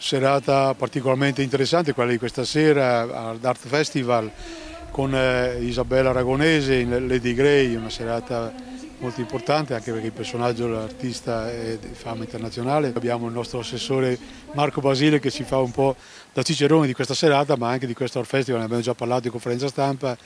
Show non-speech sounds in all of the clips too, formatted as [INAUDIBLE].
serata particolarmente interessante, quella di questa sera all'Art Festival con eh, Isabella Aragonese Lady Grey, una serata molto importante anche perché il personaggio dell'artista è di fama internazionale. Abbiamo il nostro assessore Marco Basile che ci fa un po' da cicerone di questa serata ma anche di questo Art Festival, ne abbiamo già parlato in conferenza stampa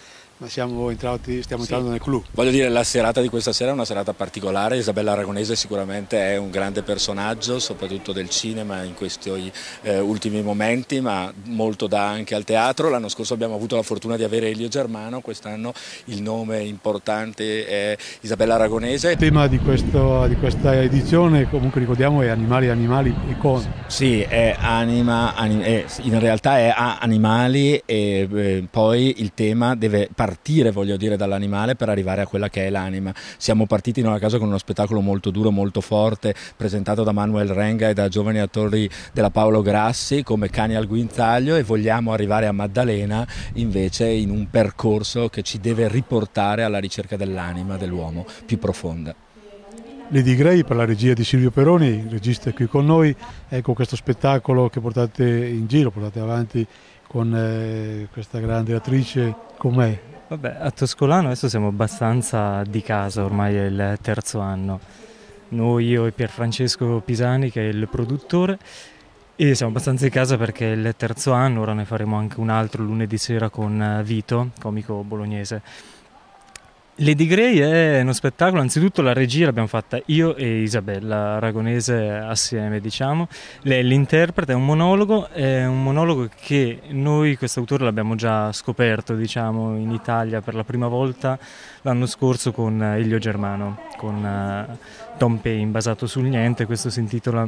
ma entrati, stiamo entrando nel clou. Voglio dire, la serata di questa sera è una serata particolare, Isabella Aragonese sicuramente è un grande personaggio, soprattutto del cinema in questi eh, ultimi momenti, ma molto dà anche al teatro. L'anno scorso abbiamo avuto la fortuna di avere Elio Germano, quest'anno il nome importante è Isabella Aragonese. Il tema di, questo, di questa edizione, comunque ricordiamo, è Animali, Animali e con. Sì, è anima, anim, è, in realtà è a animali e eh, poi il tema deve partire voglio dire, dall'animale per arrivare a quella che è l'anima. Siamo partiti in una casa con uno spettacolo molto duro, molto forte, presentato da Manuel Renga e da giovani attori della Paolo Grassi come cani al guinzaglio e vogliamo arrivare a Maddalena invece in un percorso che ci deve riportare alla ricerca dell'anima dell'uomo più profonda. Lady Gray per la regia di Silvio Peroni, il regista è qui con noi, ecco questo spettacolo che portate in giro, portate avanti con eh, questa grande attrice, com'è? Vabbè, a Toscolano adesso siamo abbastanza di casa, ormai è il terzo anno. Noi, io e Pierfrancesco Pisani, che è il produttore, e siamo abbastanza di casa perché è il terzo anno, ora ne faremo anche un altro lunedì sera con Vito, comico bolognese Lady Grey è uno spettacolo, anzitutto la regia l'abbiamo fatta io e Isabella Aragonese assieme, diciamo. Lei è l'interprete, è un monologo, è un monologo che noi quest'autore l'abbiamo già scoperto, diciamo, in Italia per la prima volta l'anno scorso con Elio Germano, con uh, Tom Payne, basato sul niente, questo si intitola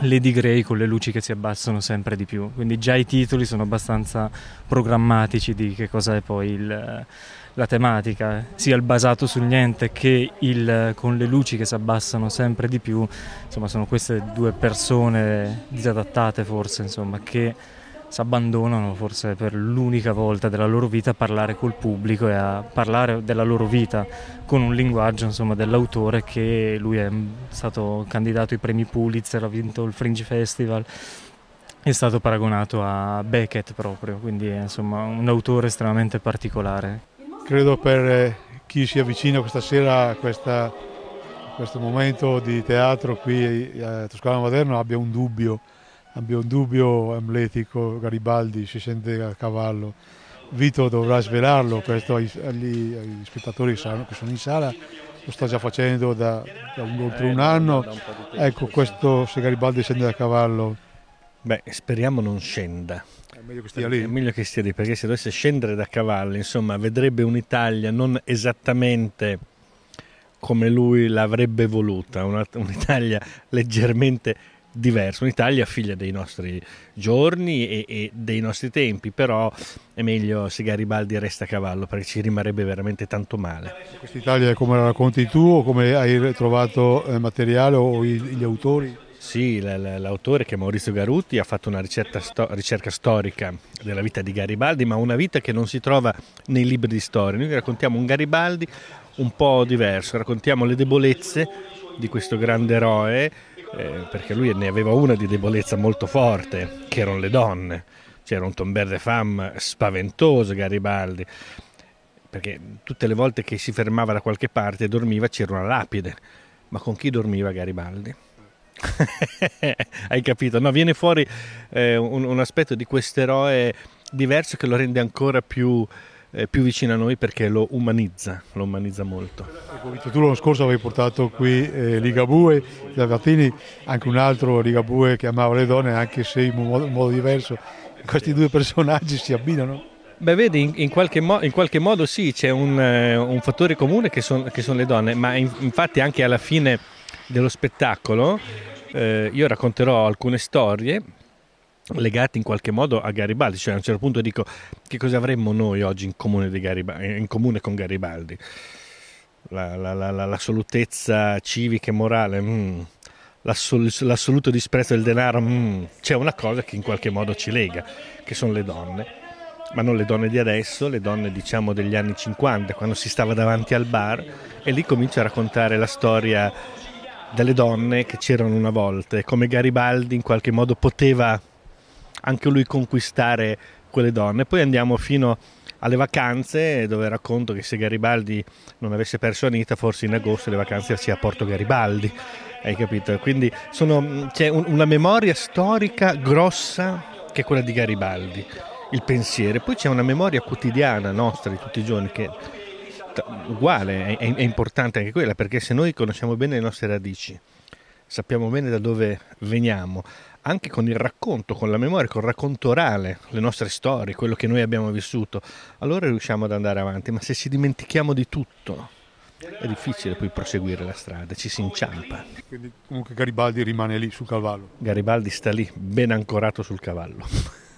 Lady Grey con le luci che si abbassano sempre di più, quindi già i titoli sono abbastanza programmatici di che cosa è poi il la tematica, sia il basato sul niente che il con le luci che si abbassano sempre di più, insomma sono queste due persone disadattate forse, insomma, che si abbandonano forse per l'unica volta della loro vita a parlare col pubblico e a parlare della loro vita con un linguaggio insomma, dell'autore che lui è stato candidato ai premi Pulitzer, ha vinto il Fringe Festival è stato paragonato a Beckett proprio, quindi è insomma, un autore estremamente particolare. Credo per eh, chi si avvicina questa sera a, questa, questo momento di teatro qui a Toscana Maderno abbia un dubbio, abbia un dubbio amletico, Garibaldi si sente a cavallo. Vito dovrà svelarlo questo agli, agli, agli spettatori che sono in sala, lo sta già facendo da, da un, oltre un anno. Ecco, questo se Garibaldi scende a cavallo. Beh, speriamo non scenda. È meglio che stia lì. È meglio che stia lì, perché se dovesse scendere da cavallo, insomma, vedrebbe un'Italia non esattamente come lui l'avrebbe voluta, una, un'Italia leggermente diversa, un'Italia figlia dei nostri giorni e, e, dei nostri tempi, però è meglio se Garibaldi resta a cavallo perché ci rimarrebbe veramente tanto male. Questa Italia è come la racconti tu o come hai trovato eh, materiale o gli autori? Sì, l'autore che è Maurizio Garuti ha fatto una sto- ricerca storica della vita di Garibaldi, ma una vita che non si trova nei libri di storia. Noi raccontiamo un Garibaldi un po' diverso, raccontiamo le debolezze di questo grande eroe, eh, perché lui ne aveva una di debolezza molto forte, che erano le donne. C'era un tomber de femme spaventoso Garibaldi, perché tutte le volte che si fermava da qualche parte e dormiva c'era una lapide. Ma con chi dormiva Garibaldi? [LAUGHS] Hai capito? No, viene fuori eh, un, un, aspetto di quest'eroe diverso che lo rende ancora più, eh, più vicino a noi perché lo umanizza, lo umanizza molto. Ecco, tu l'anno scorso avevi portato qui eh, Ligabue, Zavatini, anche un altro Ligabue che amava le donne, anche se in modo, in modo diverso. Questi due personaggi si abbinano? Beh, vedi, in, in, qualche, mo- in qualche, modo sì, c'è un, uh, un fattore comune che, son, che sono le donne, ma in, infatti anche alla fine dello spettacolo eh, io racconterò alcune storie legate in qualche modo a Garibaldi, cioè a un certo punto dico che cosa avremmo noi oggi in comune, in comune con Garibaldi, la, la, la, l'assolutezza civica e morale, mm. L'assol- l'assoluto disprezzo del denaro, mm. c'è una cosa che in qualche modo ci lega, che sono le donne, ma non le donne di adesso, le donne diciamo degli anni 50, quando si stava davanti al bar e lì comincia a raccontare la storia delle donne che c'erano una volta e come Garibaldi in qualche modo poteva anche lui conquistare quelle donne. Poi andiamo fino alle vacanze dove racconto che se Garibaldi non avesse perso Anita forse in agosto le vacanze sia a Porto Garibaldi hai capito? Quindi sono, c'è un, una memoria storica grossa che è quella di Garibaldi il pensiero poi c'è una memoria quotidiana nostra di tutti i giorni che uguale, è, è importante anche quella perché se noi conosciamo bene le nostre radici sappiamo bene da dove veniamo anche con il racconto, con la memoria, con il racconto orale, le nostre storie, quello che noi abbiamo vissuto, allora riusciamo ad andare avanti. Ma se ci dimentichiamo di tutto, è difficile poi proseguire la strada, ci si inciampa. Quindi comunque Garibaldi rimane lì sul cavallo. Garibaldi sta lì, ben ancorato sul cavallo. [LAUGHS]